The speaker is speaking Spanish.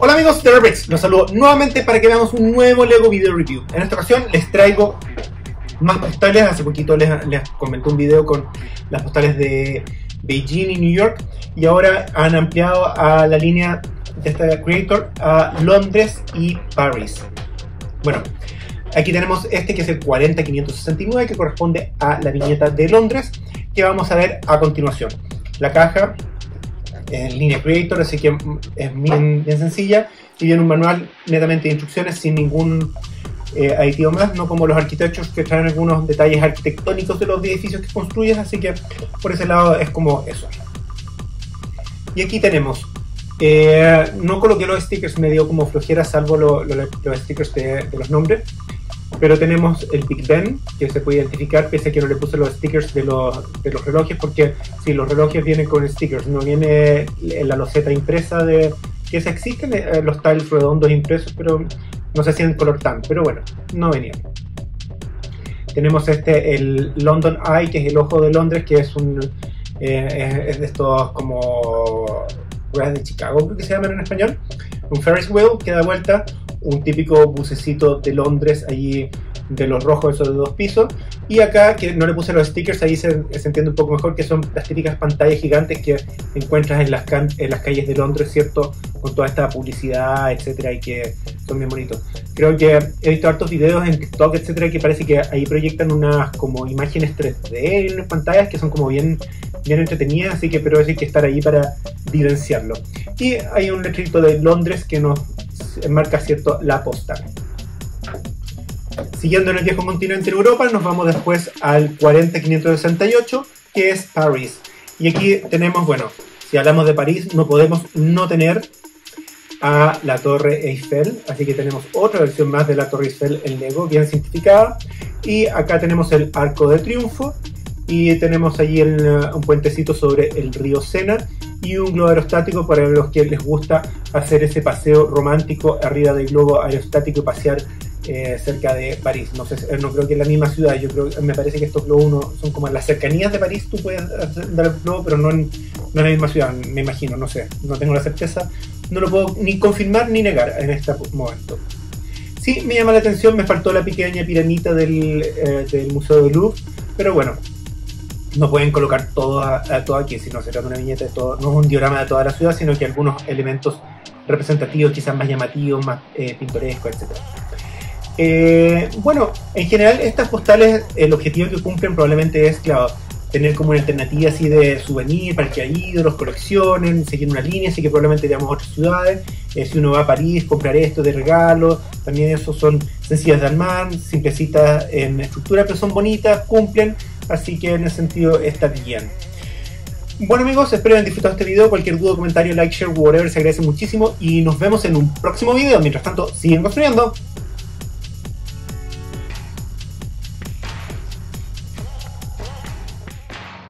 Hola amigos de Rebricks, los saludo nuevamente para que veamos un nuevo LEGO Video Review. En esta ocasión les traigo más postales, hace poquito les, les comenté un video con las postales de Beijing y New York y ahora han ampliado a la línea de esta Creator a Londres y París. Bueno, aquí tenemos este que es el 40569 que corresponde a la viñeta de Londres que vamos a ver a continuación. La caja en línea Creator, así que es bien, bien sencilla y viene un manual netamente de instrucciones sin ningún eh, aditivo más, no como los arquitectos que traen algunos detalles arquitectónicos de los edificios que construyes, así que por ese lado es como eso. Y aquí tenemos, eh, no coloqué los stickers, me dio como flojera salvo lo, lo, los stickers de, de los nombres, pero tenemos el Big Ben, que se puede identificar, pese a que no le puse los stickers de los, de los relojes, porque si los relojes vienen con stickers, no viene la loseta impresa de que se existen eh, los tiles redondos impresos, pero no sé si en color tan, pero bueno, no venían. Tenemos este, el London Eye, que es el ojo de Londres, que es un eh, es de estos como de Chicago, creo que se llaman en español. Un Ferris wheel que da vuelta, un típico bucecito de Londres allí de los rojos esos de dos pisos. Y acá que no le puse los stickers ahí se, entiende un poco mejor que son las típicas pantallas gigantes que encuentras en las, en las calles de Londres cierto con toda esta publicidad etcétera y que son bien bonitos. Creo que he visto hartos videos en TikTok etcétera que parece que ahí proyectan unas como imágenes 3D en las pantallas que son como bien bien entretenidas así que pero hay que estar ahí para vivenciarlo. Y hay un letrito de Londres que nos marca cierto la postal Siguiendo en el viejo continente en Europa, nos vamos después al 40568, que es París. Y aquí tenemos, bueno, si hablamos de París, no podemos no tener a la Torre Eiffel, así que tenemos otra versión más de la Torre Eiffel en Lego, bien simplificada. Y acá tenemos el Arco de Triunfo, y tenemos allí el, un puentecito sobre el río Sena y un globo aerostático para los que les gusta hacer ese paseo romántico arriba del globo aerostático y pasear eh, cerca de París. No sé, no creo que en la misma ciudad. Yo creo, me parece que estos globos no, son como en las cercanías de París. Tú puedes dar el globo, pero no en, no en la misma ciudad. Me imagino, no sé, no tengo la certeza. No lo puedo ni confirmar ni negar en este momento. Sí, me llama la atención. Me faltó la pequeña piranita del, eh, del Museo de Louvre, pero bueno. No pueden colocar todo, a, a todo aquí, si no se trata de una viñeta de todo, no es un diorama de toda la ciudad, sino que algunos elementos representativos, quizás más llamativos, más eh, pintorescos, etcétera. Eh, bueno, en general estas postales, el objetivo que cumplen probablemente es, claro, tener como una alternativa así de souvenir para que los coleccionen, seguir una línea, así que probablemente veamos otras ciudades. Eh, si uno va a París, comprar esto de regalo, también esos son sencillas de armar, simplecitas en estructura, pero son bonitas, cumplen, así que en ese sentido está bien. Bueno amigos, espero hayan disfrutado este video. Cualquier duda, comentario, like, share, whatever, se agradece muchísimo. Y nos vemos en un próximo video. Mientras tanto, siguen construyendo.